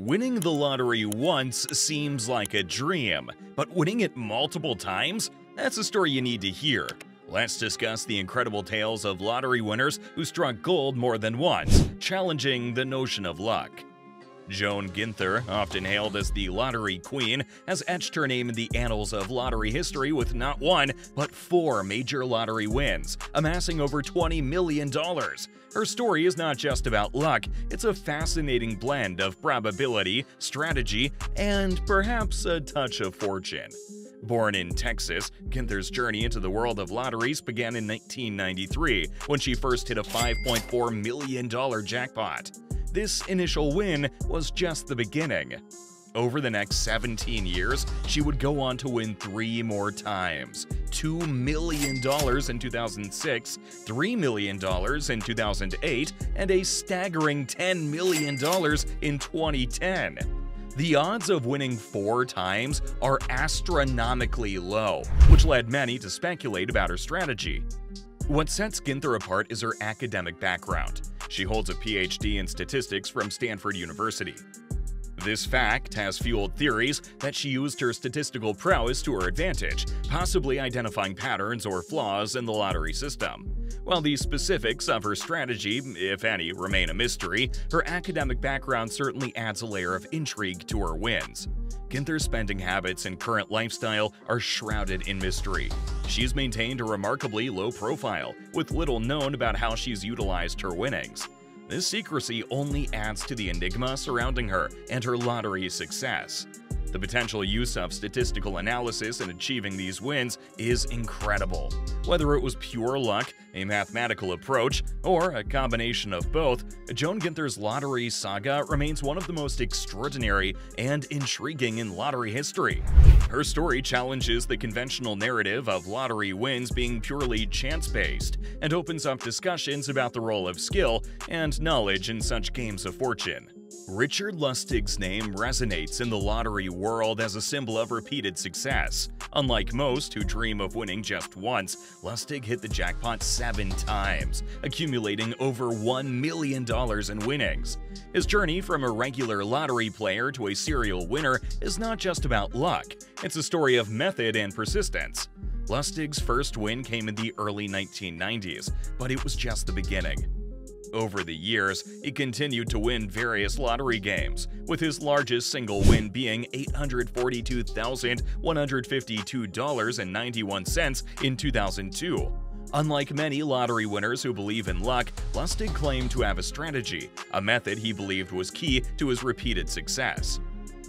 Winning the lottery once seems like a dream, but winning it multiple times? That's a story you need to hear. Let's discuss the incredible tales of lottery winners who struck gold more than once, challenging the notion of luck. Joan Ginther, often hailed as the Lottery Queen, has etched her name in the annals of lottery history with not one, but four major lottery wins, amassing over $20 million. Her story is not just about luck, it's a fascinating blend of probability, strategy, and perhaps a touch of fortune. Born in Texas, Ginther's journey into the world of lotteries began in 1993 when she first hit a $5.4 million jackpot. This initial win was just the beginning. Over the next 17 years, she would go on to win three more times $2 million in 2006, $3 million in 2008, and a staggering $10 million in 2010. The odds of winning four times are astronomically low, which led many to speculate about her strategy. What sets Ginther apart is her academic background. She holds a PhD in statistics from Stanford University. This fact has fueled theories that she used her statistical prowess to her advantage, possibly identifying patterns or flaws in the lottery system. While the specifics of her strategy, if any, remain a mystery, her academic background certainly adds a layer of intrigue to her wins. Ginther's spending habits and current lifestyle are shrouded in mystery. She's maintained a remarkably low profile, with little known about how she's utilized her winnings. This secrecy only adds to the enigma surrounding her and her lottery success. The potential use of statistical analysis in achieving these wins is incredible. Whether it was pure luck, a mathematical approach, or a combination of both, Joan Ginther's lottery saga remains one of the most extraordinary and intriguing in lottery history. Her story challenges the conventional narrative of lottery wins being purely chance-based and opens up discussions about the role of skill and knowledge in such games of fortune. Richard Lustig's name resonates in the lottery world as a symbol of repeated success. Unlike most who dream of winning just once, Lustig hit the jackpot seven times, accumulating over $1 million in winnings. His journey from a regular lottery player to a serial winner is not just about luck, it's a story of method and persistence. Lustig's first win came in the early 1990s, but it was just the beginning. Over the years, he continued to win various lottery games, with his largest single win being $842,152.91 in 2002. Unlike many lottery winners who believe in luck, Lustig claimed to have a strategy, a method he believed was key to his repeated success.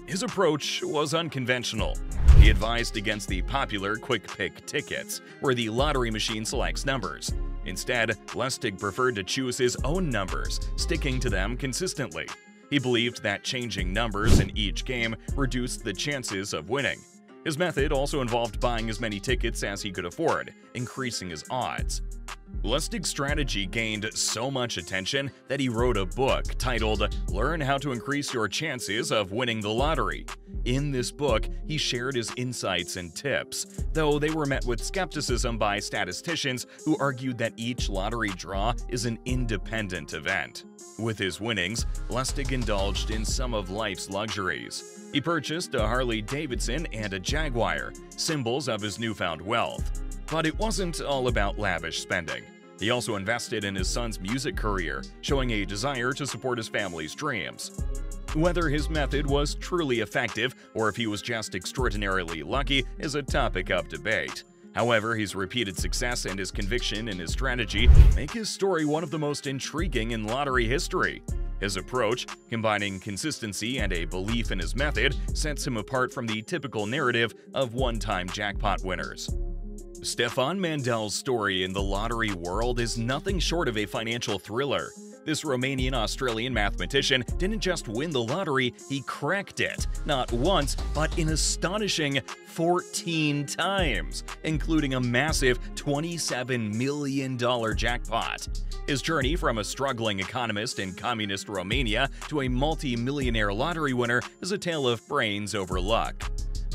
His approach was unconventional. He advised against the popular quick pick tickets, where the lottery machine selects numbers. Instead, Lustig preferred to choose his own numbers, sticking to them consistently. He believed that changing numbers in each game reduced the chances of winning. His method also involved buying as many tickets as he could afford, increasing his odds. Lustig's strategy gained so much attention that he wrote a book titled Learn How to Increase Your Chances of Winning the Lottery. In this book, he shared his insights and tips, though they were met with skepticism by statisticians who argued that each lottery draw is an independent event. With his winnings, Lustig indulged in some of life's luxuries. He purchased a Harley Davidson and a Jaguar, symbols of his newfound wealth. But it wasn't all about lavish spending. He also invested in his son's music career, showing a desire to support his family's dreams. Whether his method was truly effective or if he was just extraordinarily lucky is a topic of debate. However, his repeated success and his conviction in his strategy make his story one of the most intriguing in lottery history. His approach, combining consistency and a belief in his method, sets him apart from the typical narrative of one-time jackpot winners. Stefan Mandel's story in the lottery world is nothing short of a financial thriller. This Romanian-Australian mathematician didn't just win the lottery, he cracked it, not once, but an astonishing 14 times, including a massive $27 million jackpot. His journey from a struggling economist in communist Romania to a multi-millionaire lottery winner is a tale of brains over luck.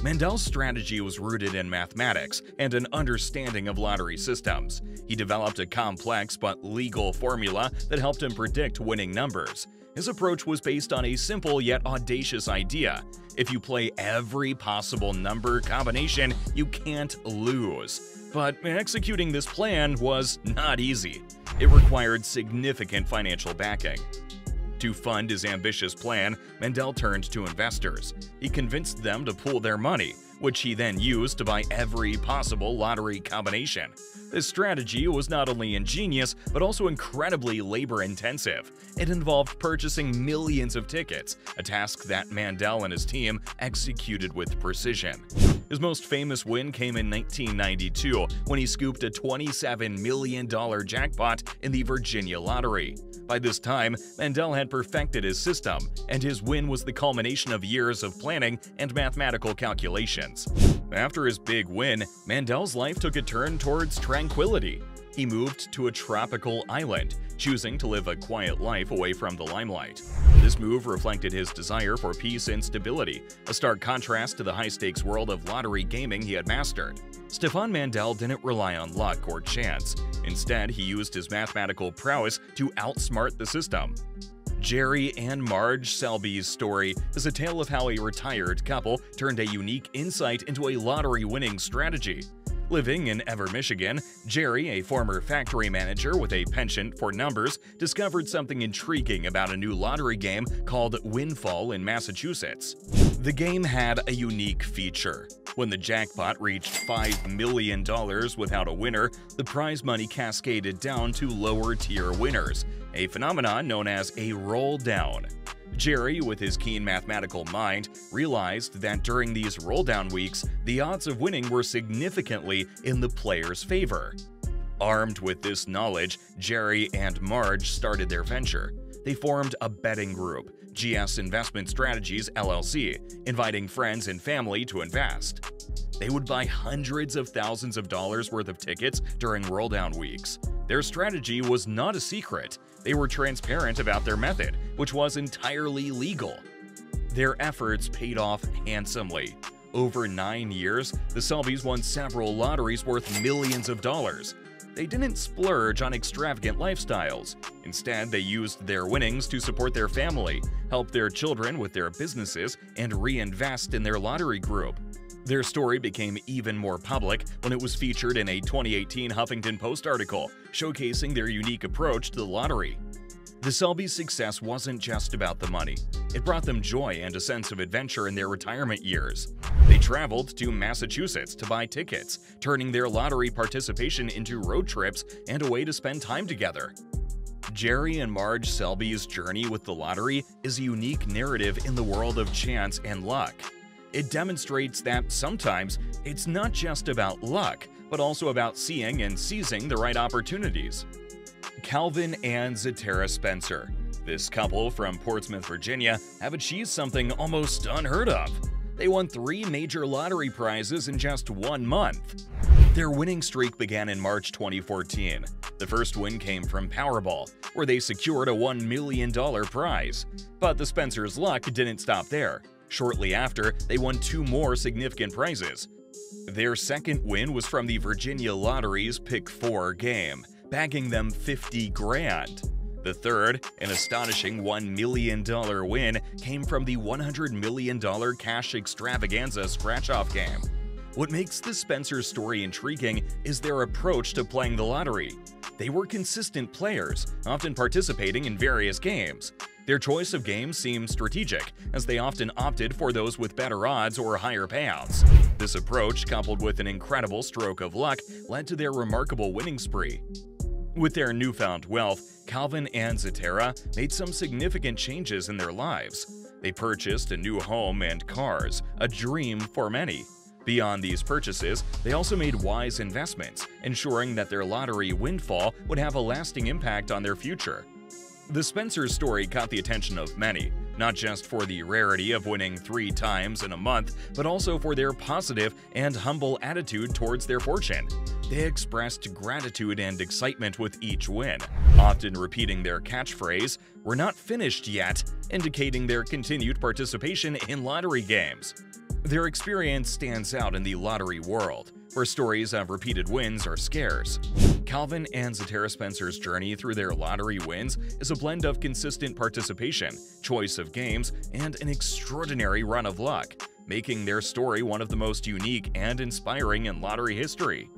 Mandel's strategy was rooted in mathematics and an understanding of lottery systems. He developed a complex but legal formula that helped him predict winning numbers. His approach was based on a simple yet audacious idea. If you play every possible number combination, you can't lose. But executing this plan was not easy. It required significant financial backing. To fund his ambitious plan, Mandel turned to investors. He convinced them to pool their money, which he then used to buy every possible lottery combination. This strategy was not only ingenious, but also incredibly labor-intensive. It involved purchasing millions of tickets, a task that Mandel and his team executed with precision. His most famous win came in 1992 when he scooped a $27 million jackpot in the Virginia Lottery. By this time, Mandel had perfected his system, and his win was the culmination of years of planning and mathematical calculations. After his big win, Mandel's life took a turn towards tranquility. He moved to a tropical island, choosing to live a quiet life away from the limelight. This move reflected his desire for peace and stability, a stark contrast to the high-stakes world of lottery gaming he had mastered. Stefan Mandel didn't rely on luck or chance. Instead, he used his mathematical prowess to outsmart the system. Jerry and Marge Selby's story is a tale of how a retired couple turned a unique insight into a lottery-winning strategy. Living in Evart, Michigan, Jerry, a former factory manager with a penchant for numbers, discovered something intriguing about a new lottery game called Windfall in Massachusetts. The game had a unique feature. When the jackpot reached $5 million without a winner, the prize money cascaded down to lower-tier winners, a phenomenon known as a roll down. Jerry, with his keen mathematical mind, realized that during these roll-down weeks, the odds of winning were significantly in the player's favor. Armed with this knowledge, Jerry and Marge started their venture. They formed a betting group, GS Investment Strategies LLC, inviting friends and family to invest. They would buy hundreds of thousands of dollars worth of tickets during roll-down weeks. Their strategy was not a secret. They were transparent about their method, which was entirely legal. Their efforts paid off handsomely. Over nine years, the Selbys won several lotteries worth millions of dollars. They didn't splurge on extravagant lifestyles. Instead, they used their winnings to support their family, help their children with their businesses, and reinvest in their lottery group. Their story became even more public when it was featured in a 2018 Huffington Post article showcasing their unique approach to the lottery. The Selby's success wasn't just about the money. It brought them joy and a sense of adventure in their retirement years. Traveled to Massachusetts to buy tickets, turning their lottery participation into road trips and a way to spend time together. Jerry and Marge Selby's journey with the lottery is a unique narrative in the world of chance and luck. It demonstrates that sometimes it's not just about luck, but also about seeing and seizing the right opportunities. Calvin and Zetera Spencer. This couple from Portsmouth, Virginia, have achieved something almost unheard of. They won three major lottery prizes in just one month. Their winning streak began in March 2014. The first win came from Powerball, where they secured a $1 million prize. But the Spencers' luck didn't stop there. Shortly after, they won two more significant prizes. Their second win was from the Virginia Lottery's Pick 4 game, bagging them 50 grand. The third, an astonishing $1 million win, came from the $100 million cash extravaganza scratch-off game. What makes the Spencer story intriguing is their approach to playing the lottery. They were consistent players, often participating in various games. Their choice of games seemed strategic, as they often opted for those with better odds or higher payouts. This approach, coupled with an incredible stroke of luck, led to their remarkable winning spree. With their newfound wealth, Calvin and Zetera made some significant changes in their lives. They purchased a new home and cars, a dream for many. Beyond these purchases, they also made wise investments, ensuring that their lottery windfall would have a lasting impact on their future. The Spencers story caught the attention of many, not just for the rarity of winning three times in a month, but also for their positive and humble attitude towards their fortune. They expressed gratitude and excitement with each win, often repeating their catchphrase, We're not finished yet, indicating their continued participation in lottery games. Their experience stands out in the lottery world, where stories of repeated wins are scarce. Calvin and Zatara Spencer's journey through their lottery wins is a blend of consistent participation, choice of games, and an extraordinary run of luck, making their story one of the most unique and inspiring in lottery history.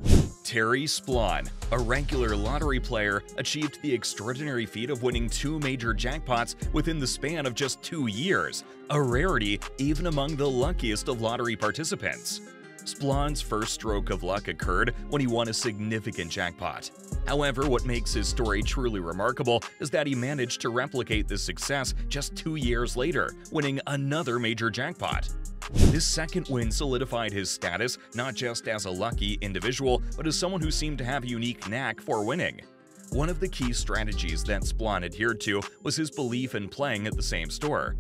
Terry Splon, a regular lottery player, achieved the extraordinary feat of winning two major jackpots within the span of just two years, a rarity even among the luckiest of lottery participants. Splon's first stroke of luck occurred when he won a significant jackpot. However, what makes his story truly remarkable is that he managed to replicate this success just two years later, winning another major jackpot. This second win solidified his status not just as a lucky individual, but as someone who seemed to have a unique knack for winning. One of the key strategies that Splon adhered to was his belief in playing at the same store.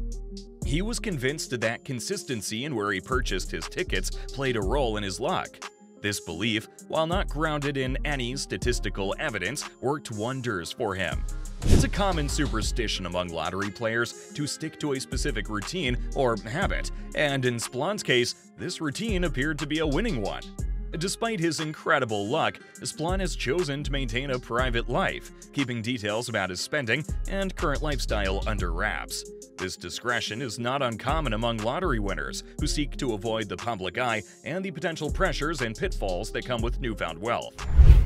He was convinced that consistency in where he purchased his tickets played a role in his luck. This belief, while not grounded in any statistical evidence, worked wonders for him. It's a common superstition among lottery players to stick to a specific routine or habit, and in Splon's case, this routine appeared to be a winning one. Despite his incredible luck, Splon has chosen to maintain a private life, keeping details about his spending and current lifestyle under wraps. This discretion is not uncommon among lottery winners who seek to avoid the public eye and the potential pressures and pitfalls that come with newfound wealth.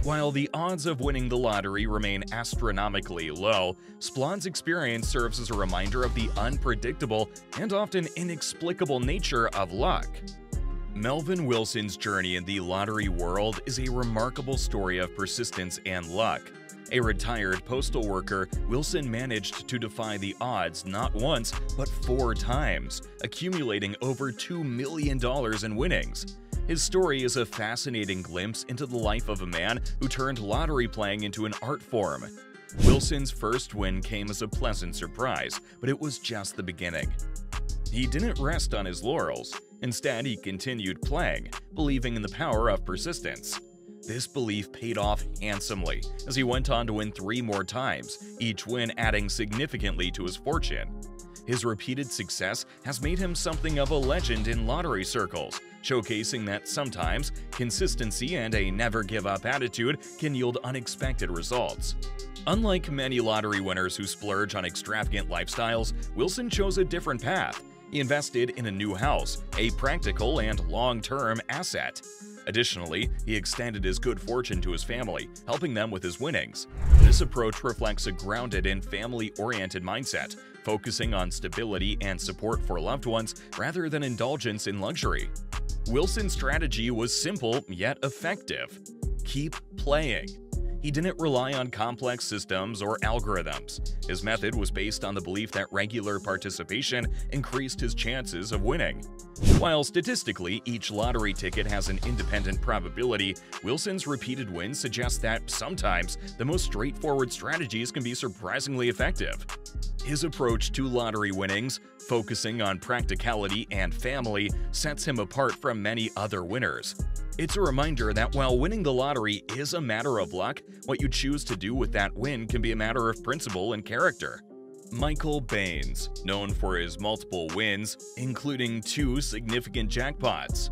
While the odds of winning the lottery remain astronomically low, Splon's experience serves as a reminder of the unpredictable and often inexplicable nature of luck. Melvin Wilson's journey in the lottery world is a remarkable story of persistence and luck. A retired postal worker, Wilson managed to defy the odds not once, but four times, accumulating over $2 million in winnings. His story is a fascinating glimpse into the life of a man who turned lottery playing into an art form. Wilson's first win came as a pleasant surprise, but it was just the beginning. He didn't rest on his laurels. Instead, he continued playing, believing in the power of persistence. This belief paid off handsomely as he went on to win three more times, each win adding significantly to his fortune. His repeated success has made him something of a legend in lottery circles, showcasing that sometimes consistency and a never give up attitude can yield unexpected results. Unlike many lottery winners who splurge on extravagant lifestyles, Wilson chose a different path he invested in a new house, a practical and long-term asset. Additionally, he extended his good fortune to his family, helping them with his winnings. This approach reflects a grounded and family-oriented mindset, focusing on stability and support for loved ones rather than indulgence in luxury. Wilson's strategy was simple yet effective. Keep playing. He didn't rely on complex systems or algorithms. His method was based on the belief that regular participation increased his chances of winning. While statistically each lottery ticket has an independent probability, Wilson's repeated wins suggest that sometimes the most straightforward strategies can be surprisingly effective. His approach to lottery winnings, focusing on practicality and family, sets him apart from many other winners. It's a reminder that while winning the lottery is a matter of luck, what you choose to do with that win can be a matter of principle and character. Michael Baines, known for his multiple wins, including two significant jackpots.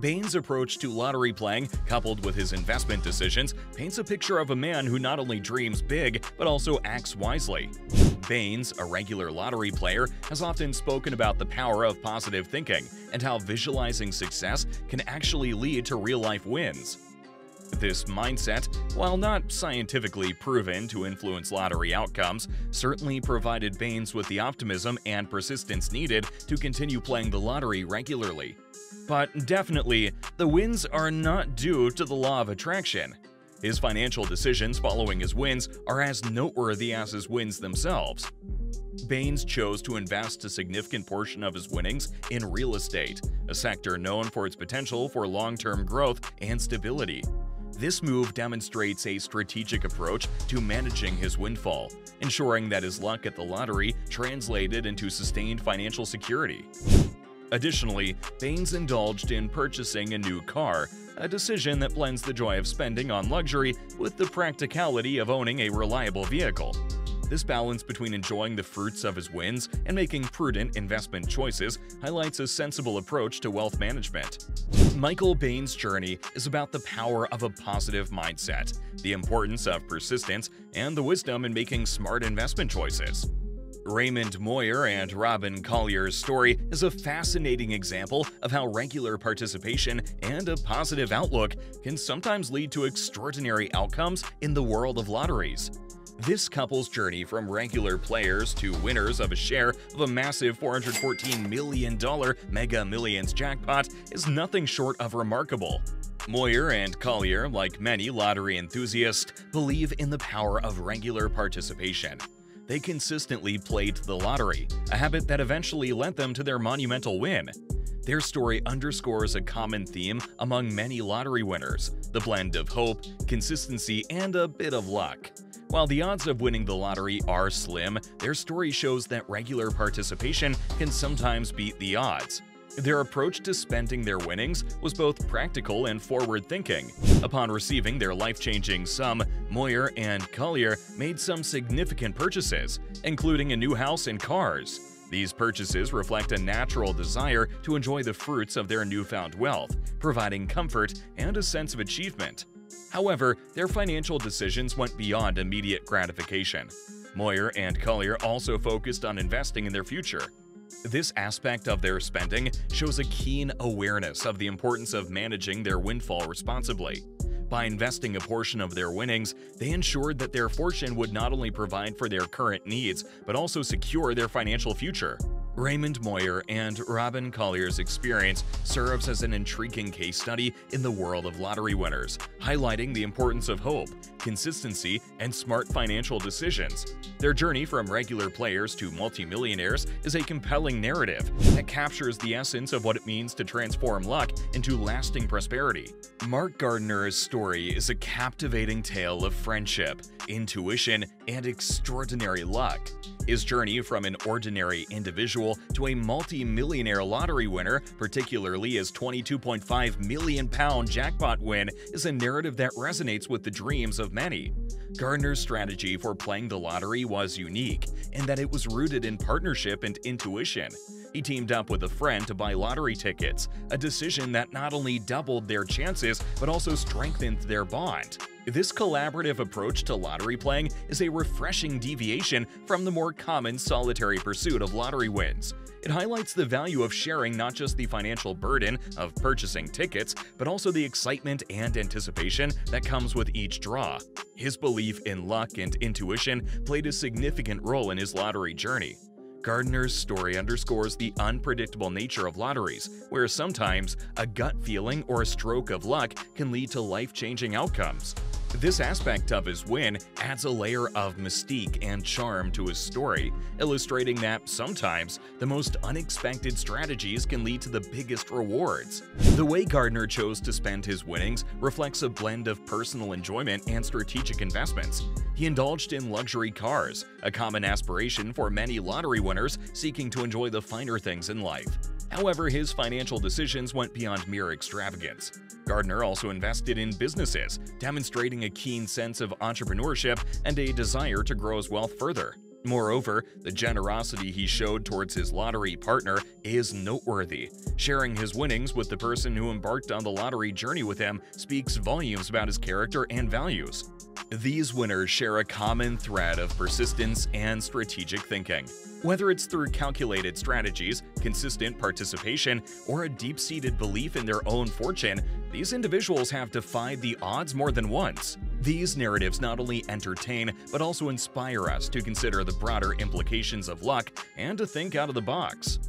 Baines' approach to lottery playing, coupled with his investment decisions, paints a picture of a man who not only dreams big, but also acts wisely. Baines, a regular lottery player, has often spoken about the power of positive thinking and how visualizing success can actually lead to real-life wins. This mindset, while not scientifically proven to influence lottery outcomes, certainly provided Baines with the optimism and persistence needed to continue playing the lottery regularly. But definitely, the wins are not due to the law of attraction. His financial decisions following his wins are as noteworthy as his wins themselves. Baines chose to invest a significant portion of his winnings in real estate, a sector known for its potential for long-term growth and stability. This move demonstrates a strategic approach to managing his windfall, ensuring that his luck at the lottery translated into sustained financial security. Additionally, Baines indulged in purchasing a new car, a decision that blends the joy of spending on luxury with the practicality of owning a reliable vehicle. This balance between enjoying the fruits of his wins and making prudent investment choices highlights a sensible approach to wealth management. Michael Baines' journey is about the power of a positive mindset, the importance of persistence, and the wisdom in making smart investment choices. Raymond Moyer and Robin Collier's story is a fascinating example of how regular participation and a positive outlook can sometimes lead to extraordinary outcomes in the world of lotteries. This couple's journey from regular players to winners of a share of a massive $414 million Mega Millions jackpot is nothing short of remarkable. Moyer and Collier, like many lottery enthusiasts, believe in the power of regular participation. They consistently played the lottery, a habit that eventually led them to their monumental win. Their story underscores a common theme among many lottery winners the blend of hope, consistency, and a bit of luck. While the odds of winning the lottery are slim, their story shows that regular participation can sometimes beat the odds. Their approach to spending their winnings was both practical and forward-thinking. Upon receiving their life-changing sum, Moyer and Collier made some significant purchases, including a new house and cars. These purchases reflect a natural desire to enjoy the fruits of their newfound wealth, providing comfort and a sense of achievement. However, their financial decisions went beyond immediate gratification. Moyer and Collier also focused on investing in their future. This aspect of their spending shows a keen awareness of the importance of managing their windfall responsibly. By investing a portion of their winnings, they ensured that their fortune would not only provide for their current needs, but also secure their financial future. Raymond Moyer and Robin Collier's experience serves as an intriguing case study in the world of lottery winners, highlighting the importance of hope, consistency, and smart financial decisions. Their journey from regular players to multimillionaires is a compelling narrative that captures the essence of what it means to transform luck into lasting prosperity. Mark Gardner's story is a captivating tale of friendship, intuition, and extraordinary luck. His journey from an ordinary individual to a multi-millionaire lottery winner, particularly his 22.5 million pound jackpot win, is a narrative that resonates with the dreams many. Gardner's strategy for playing the lottery was unique in that it was rooted in partnership and intuition. He teamed up with a friend to buy lottery tickets, a decision that not only doubled their chances but also strengthened their bond. This collaborative approach to lottery playing is a refreshing deviation from the more common solitary pursuit of lottery wins. It highlights the value of sharing not just the financial burden of purchasing tickets, but also the excitement and anticipation that comes with each draw. His belief in luck and intuition played a significant role in his lottery journey. Gardner's story underscores the unpredictable nature of lotteries, where sometimes a gut feeling or a stroke of luck can lead to life-changing outcomes. This aspect of his win adds a layer of mystique and charm to his story, illustrating that sometimes the most unexpected strategies can lead to the biggest rewards. The way Gardner chose to spend his winnings reflects a blend of personal enjoyment and strategic investments. He indulged in luxury cars, a common aspiration for many lottery winners seeking to enjoy the finer things in life. However, his financial decisions went beyond mere extravagance. Gardner also invested in businesses, demonstrating a keen sense of entrepreneurship and a desire to grow his wealth further. Moreover, the generosity he showed towards his lottery partner is noteworthy. Sharing his winnings with the person who embarked on the lottery journey with him speaks volumes about his character and values. These winners share a common thread of persistence and strategic thinking. Whether it's through calculated strategies, consistent participation, or a deep-seated belief in their own fortune, these individuals have defied the odds more than once. These narratives not only entertain, but also inspire us to consider the broader implications of luck and to think out of the box.